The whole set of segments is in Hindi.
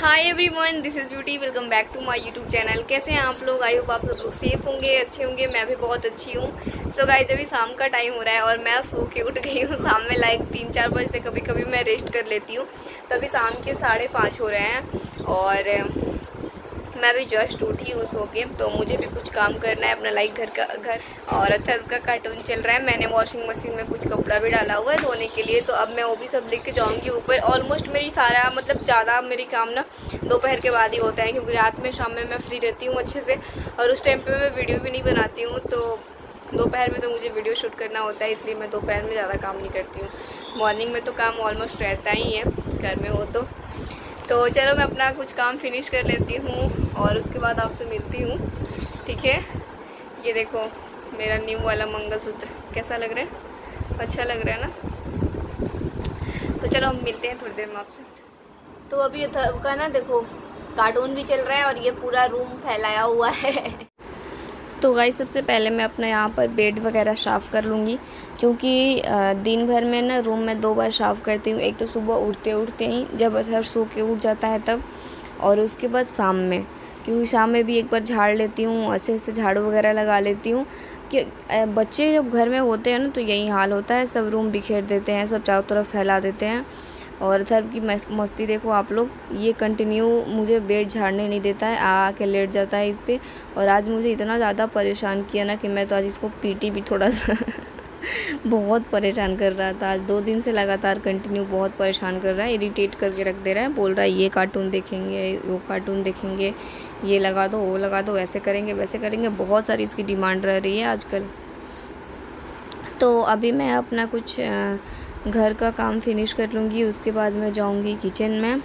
Hi everyone this is beauty welcome back to my YouTube channel कैसे हैं आप लोग? आई होप आप सब लोग सेफ़ होंगे, अच्छे होंगे। मैं भी बहुत अच्छी हूँ। सो गाइस अभी शाम का टाइम हो रहा है और मैं सो के उठ गई हूँ। शाम में लाइक तीन चार बजे से कभी कभी मैं रेस्ट कर लेती हूँ। तभी अभी शाम के साढ़े पाँच हो रहे हैं और मैं भी जस्ट उठी हूँ सो के तो मुझे भी कुछ काम करना है अपना लाइक घर का, घर और अथर का कार्टून चल रहा है। मैंने वॉशिंग मशीन में कुछ कपड़ा भी डाला हुआ है धोने के लिए तो अब मैं वो भी सब लेके जाऊँगी ऊपर। ऑलमोस्ट मेरी सारा मतलब ज़्यादा मेरी काम ना दोपहर के बाद ही होता है, क्योंकि रात में, शाम में मैं फ्री रहती हूँ अच्छे से, और उस टाइम पर मैं वीडियो भी नहीं बनाती हूँ तो दोपहर में तो मुझे वीडियो शूट करना होता है, इसलिए मैं दोपहर में ज़्यादा काम नहीं करती हूँ। मॉर्निंग में तो काम ऑलमोस्ट रहता ही है, घर में हो तो। तो चलो मैं अपना कुछ काम फिनिश कर लेती हूँ और उसके बाद आपसे मिलती हूँ। ठीक है? ये देखो, मेरा न्यू वाला मंगलसूत्र, कैसा लग रहा है? अच्छा लग रहा है ना? तो चलो हम मिलते हैं थोड़ी देर में आपसे। तो अभी का ना देखो कार्टून भी चल रहा है और ये पूरा रूम फैलाया हुआ है। तो गाई सबसे पहले मैं अपना यहाँ पर बेड वगैरह साफ़ कर लूँगी, क्योंकि दिन भर में ना रूम में दो बार साफ़ करती हूँ। एक तो सुबह उठते उठते ही जब असर सो के उठ जाता है तब, और उसके बाद शाम में, क्योंकि शाम में भी एक बार झाड़ लेती हूँ, ऐसे ऐसे झाड़ू वगैरह लगा लेती हूँ कि बच्चे जब घर में होते हैं ना तो यही हाल होता है, सब रूम बिखेर देते हैं, सब चारों तरफ़ फैला देते हैं। और सर की मस्ती देखो आप लोग, ये कंटिन्यू मुझे बेड झाड़ने नहीं देता है आ के लेट जाता है इस पर और आज मुझे इतना ज़्यादा परेशान किया ना कि मैं तो आज इसको पीटी भी थोड़ा सा बहुत परेशान कर रहा था। आज दो दिन से लगातार कंटिन्यू बहुत परेशान कर रहा है इरिटेट करके रख दे रहा है, बोल रहा है, ये कार्टून देखेंगे, वो कार्टून देखेंगे, ये लगा दो, वो लगा दो, वैसे करेंगे वैसे करेंगे, बहुत सारी इसकी डिमांड रह रही है आजकल। तो अभी मैं अपना कुछ घर का काम फिनिश कर लूँगी, उसके बाद मैं जाऊँगी किचन में।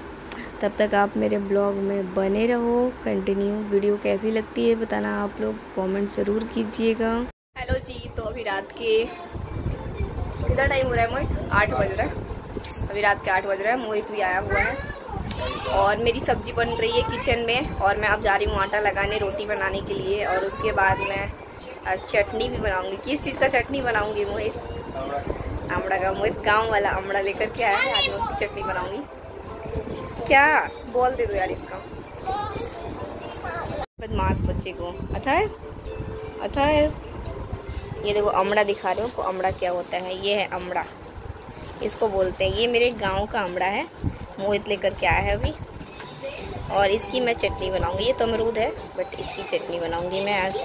तब तक आप मेरे ब्लॉग में बने रहो कंटिन्यू वीडियो कैसी लगती है बताना आप लोग कमेंट ज़रूर कीजिएगा। हेलो जी तो अभी रात के कितना टाइम हो रहा है मोहित? आठ बज रहा है। अभी रात के आठ बज रहा है, मोहित भी आया हुआ है। और मेरी सब्ज़ी बन रही है किचन में, और मैं अब जा रही हूँ आटा लगाने, रोटी बनाने के लिए। और उसके बाद मैं चटनी भी बनाऊँगी। किस चीज़ का चटनी बनाऊँगी मोहित? आमड़ा का मोहित गाँव वाला आमड़ा लेकर के आया है। आज मैं उसकी चटनी बनाऊँगी। क्या बोल दे दो यार इसका? बदमाश बच्चे को। अथर अथर ये देखो अमड़ा दिखा रहे हो अमड़ा क्या होता है। ये है अमड़ा इसको बोलते हैं। ये मेरे गाँव का अमड़ा है। मोहित लेकर के आया है अभी। और इसकी मैं चटनी बनाऊँगी। ये तो अमरूद है बट इसकी चटनी बनाऊँगी मैं आज।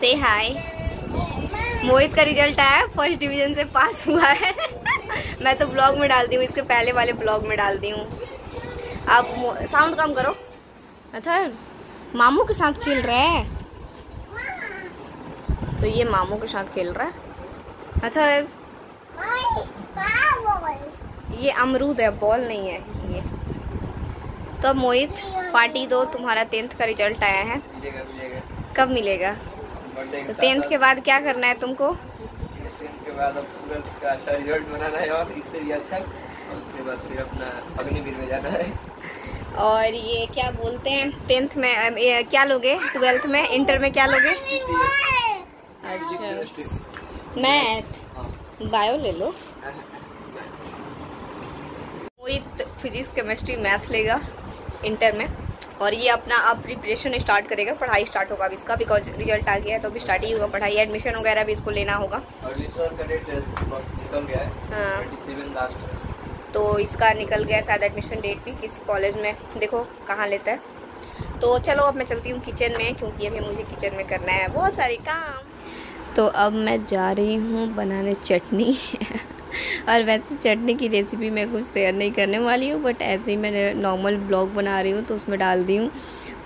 से हाय मोहित का रिज़ल्ट आया फ़र्स्ट डिवीज़न से पास हुआ है। मैं तो ब्लॉग में डाल दी हूँ, इसके पहले वाले ब्लॉग में डाल दी हूँ। आप साउंड कम करो। अथर, मामू के साथ खेल रहे हैं। तो ये मामू के साथ खेल रहा है। अथर, ये अमरूद है बॉल नहीं है, ये। तो मोहित पार्टी दो, तुम्हारा टेंथ का रिज़ल्ट आया है। कब मिलेगा? तो टेंथ के बाद क्या करना है तुमको? के बाद अच्छा रिज़ल्ट बनाना है और इससे भी अच्छा और उसके बाद फिर अपना अग्निवीर में जाना है। और ये क्या बोलते हैं? टेंथ में क्या लोगे? ट्वेल्थ में? इंटर में क्या लोगे? अच्छा। मैथ बायो ले लो। मोहित फिजिक्स केमिस्ट्री मैथ लेगा इंटर में। और ये अपना अब प्रिपरेशन स्टार्ट करेगा पढ़ाई स्टार्ट होगा अभी इसका बिकॉज़ रिज़ल्ट आ गया है तो अभी स्टार्ट ही होगा पढ़ाई एडमिशन वगैरह भी इसको लेना होगा। हाँ तो इसका निकल गया शायद एडमिशन डेट भी किसी कॉलेज में। देखो कहाँ लेता है। तो चलो अब मैं चलती हूँ किचन में क्योंकि अभी मुझे किचन में करना है बहुत सारे काम। तो अब मैं जा रही हूँ बनाने चटनी। और वैसे चटनी की रेसिपी मैं कुछ शेयर नहीं करने वाली हूँ बट ऐसे ही मैंने नॉर्मल ब्लॉग बना रही हूँ तो उसमें डाल दी हूँ।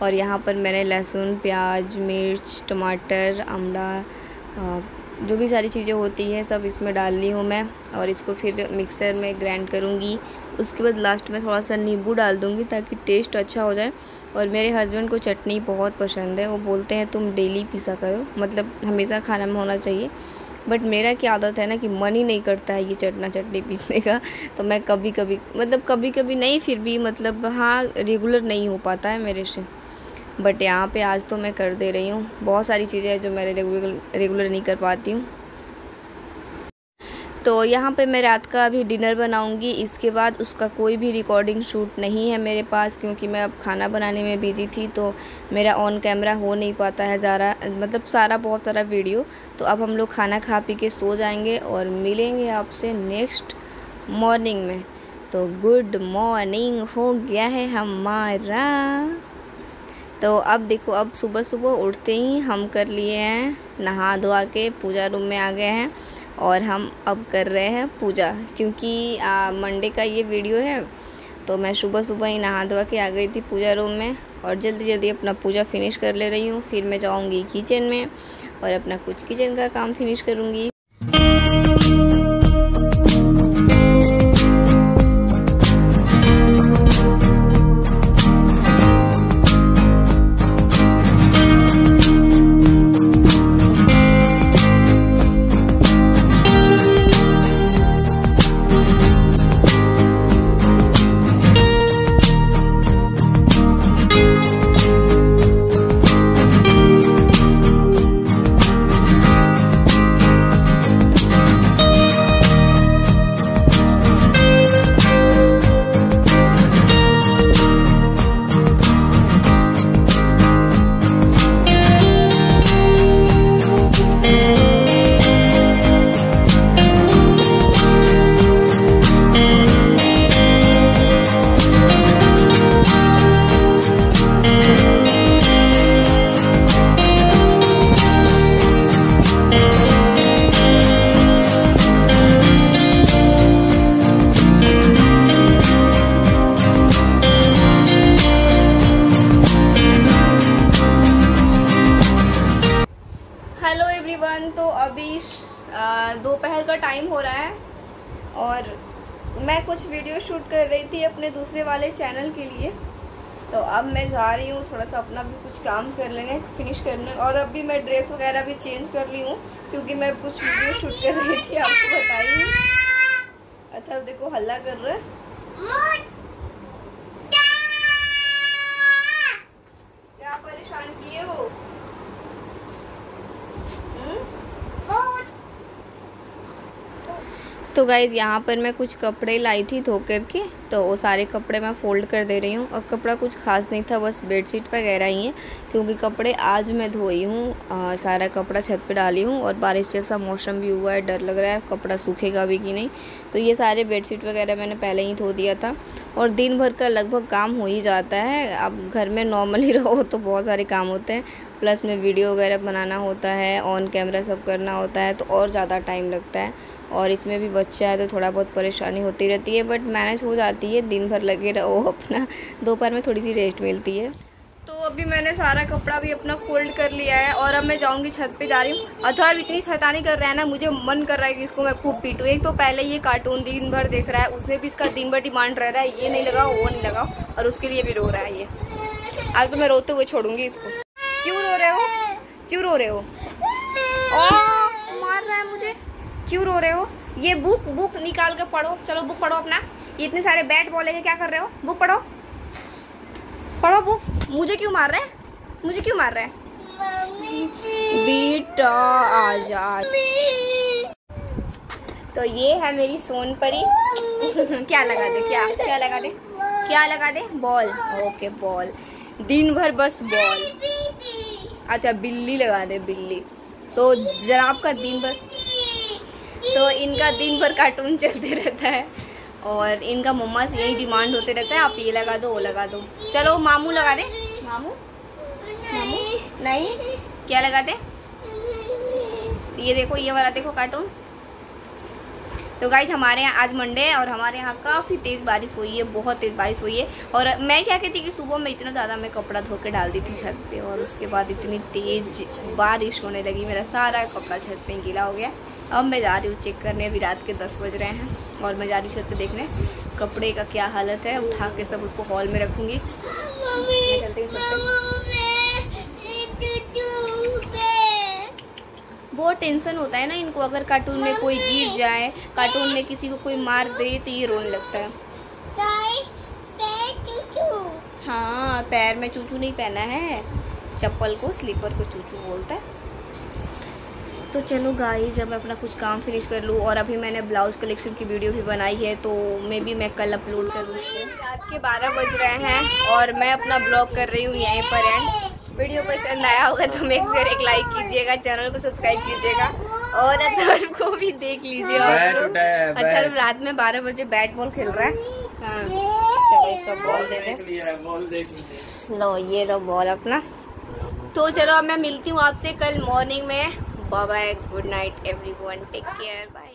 और यहाँ पर मैंने लहसुन, प्याज, मिर्च, टमाटर अमड़ा जो भी सारी चीज़ें होती है, सब इसमें डाल ली हूँ मैं। और इसको फिर मिक्सर में ग्राइंड करूँगी। उसके बाद लास्ट में थोड़ा सा नींबू डाल दूँगी ताकि टेस्ट अच्छा हो जाए। और मेरे हस्बैंड को चटनी बहुत पसंद है, वो बोलते हैं, तुम डेली पीसा करो। मतलब हमेशा खाना में होना चाहिए। बट मेरा क्या आदत है ना कि मन ही नहीं करता है ये चटना चटनी पीसने का। तो मैं कभी कभी मतलब कभी कभी नहीं, फिर भी मतलब हाँ रेगुलर नहीं हो पाता है मेरे से। बट यहाँ पे आज तो मैं कर दे रही हूँ। बहुत सारी चीज़ें हैं जो मैं रेगुलर रेगुलर नहीं कर पाती हूँ। तो यहाँ पे मैं रात का अभी डिनर बनाऊँगी। इसके बाद उसका कोई भी रिकॉर्डिंग शूट नहीं है मेरे पास, क्योंकि मैं अब खाना बनाने में बिज़ी थी तो मेरा ऑन कैमरा हो नहीं पाता है ज़्यादा मतलब सारा बहुत सारा वीडियो तो अब हम लोग खाना खा पी के सो जाएँगे और मिलेंगे आपसे नेक्स्ट मॉर्निंग में। तो गुड मॉर्निंग हो गया है हमारा। तो अब देखो, अब सुबह सुबह उठते ही हम कर लिए हैं नहा धोआ के पूजा रूम में आ गए हैं। और हम अब कर रहे हैं पूजा, क्योंकि मंडे का ये वीडियो है तो मैं सुबह सुबह ही नहा धोवा के आ गई थी पूजा रूम में और जल्दी जल्दी अपना पूजा फिनिश कर ले रही हूँ, फिर मैं जाऊँगी किचन में और अपना कुछ किचन का काम फिनिश करूँगी। दोपहर का टाइम हो रहा है और मैं कुछ वीडियो शूट कर रही थी अपने दूसरे वाले चैनल के लिए। तो अब मैं जा रही हूँ थोड़ा सा अपना भी कुछ काम कर लेंगे फिनिश कर करने और अभी मैं ड्रेस वगैरह भी चेंज कर ली हूँ, क्योंकि मैं कुछ वीडियो शूट कर रही थी, आपको बताई अथर देखो, हल्ला कर रहा है। क्या परेशान किए वो तो गाइज़ यहाँ पर मैं कुछ कपड़े लाई थी धोकर के। तो वो सारे कपड़े मैं फ़ोल्ड कर दे रही हूँ। और कपड़ा कुछ खास नहीं था, बस बेडशीट वगैरह ही है, क्योंकि कपड़े आज मैं धोई हूँ सारा कपड़ा छत पे डाली हूँ और बारिश जैसा मौसम भी हुआ है, डर लग रहा है, कपड़ा सूखेगा भी कि नहीं। तो ये सारे बेडशीट वगैरह मैंने पहले ही धो दिया था और दिन भर का लगभग काम हो ही जाता है। अब घर में नॉर्मली रहो तो बहुत सारे काम होते हैं, प्लस में वीडियो वगैरह बनाना होता है, ऑन कैमरा सब करना होता है तो और ज़्यादा टाइम लगता है। और इसमें भी बच्चा है तो थोड़ा बहुत परेशानी होती रहती है, बट मैनेज हो जाती है, दिन भर लगे रहो अपना। दोपहर में थोड़ी सी रेस्ट मिलती है। तो अभी मैंने सारा कपड़ा भी अपना फोल्ड कर लिया है और अब मैं जाऊँगी छत पे जा रही हूँ। अथर्व इतनी शैतानी कर रहा है ना, मुझे मन कर रहा है कि इसको मैं खूब पीटूँ। एक तो पहले ये कार्टून दिन भर देख रहा है, उसमें भी इसका दिन भर डिमांड रह रहा है, ये नहीं लगाओ, वो नहीं लगाओ, और उसके लिए भी रो रहा है ये। आज तो मैं रोते हुए छोड़ूँगी इसको। क्यों रो रहे हो? क्यों रो रहे हो? मार रहा है मुझे। क्यों रो रहे हो? ये बुक बुक निकाल के पढ़ो। चलो बुक पढ़ो अपना। इतने सारे बैट बॉल है क्या कर रहे हो? बुक पढ़ो। पढ़ो बुक। मुझे क्यों मार रहे मुझे क्यों मार रहे बेटा आजा तो ये है मेरी सोन परी क्या लगा दे, क्या क्या लगा दे? क्या लगा दे? बॉल। Okay, ball. दिन भर बस बॉल। अच्छा बिल्ली लगा दे, बिल्ली। तो जनाब का दिन भर तो इनका दिन भर कार्टून चलते रहता है। और इनका मम्मा से यही डिमांड होते रहता है, आप ये लगा दो, वो लगा दो। चलो, मामू लगा दे। मामू? मामू? नहीं? क्या लगा दे? ये देखो, ये वाला देखो कार्टून तो गाइज़ हमारे यहाँ आज मंडे है और हमारे यहाँ काफ़ी तेज़ बारिश हुई है, बहुत तेज़ बारिश हुई है। और मैं क्या कहती कि सुबह में इतना ज़्यादा मैं कपड़ा धो के डाल दी थी छत पे और उसके बाद इतनी तेज़ बारिश होने लगी, मेरा सारा कपड़ा छत पे गीला हो गया। अब मैं जा रही हूँ चेक करने, अभी रात के दस बज रहे हैं और मैं जा रही हूँ छत पर देखने। कपड़े का क्या हालत है, उठा के सब उसको हॉल में रखूँगी। चलती हूँ बहुत टेंशन होता है ना इनको अगर कार्टून में कोई गिर जाए कार्टून में किसी को कोई मार दे तो ये रोने लगता है। हाँ पैर में चूचू नहीं पहना है। चप्पल को स्लीपर को चूचू बोलता है। तो चलो गाई जब मैं अपना कुछ काम फिनिश कर लूँ और अभी मैंने ब्लाउज कलेक्शन की वीडियो भी बनाई है तो मे बी मैं कल अपलोड करूँ उसको। रात के 12 बज रहे हैं और मैं अपना ब्लॉग कर रही हूँ यहीं पर एंड वीडियो पसंद आया होगा तो मेक श्योर एक लाइक कीजिएगा चैनल को सब्सक्राइब कीजिएगा और अथर्व को भी देख लीजिए अथर्व रात में बारह बजे बैट बॉल खेल रहा है। हाँ। चलो इसका बॉल दे दे लो ये लो बॉल अपना। तो चलो अब मैं मिलती हूँ आपसे कल मॉर्निंग में। Bye good night everyone take care bye